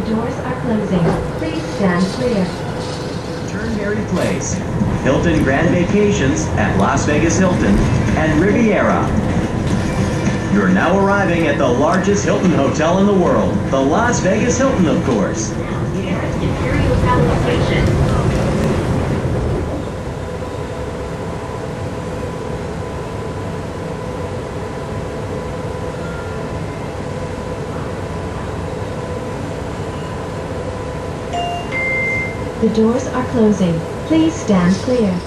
doors are closing. Please stand clear. Turnberry Place, Hilton Grand Vacations at Las Vegas Hilton, and Riviera. You're now arriving at the largest Hilton hotel in the world, the Las Vegas Hilton, of course. Imperial Palace Station. The doors are closing. Please stand clear.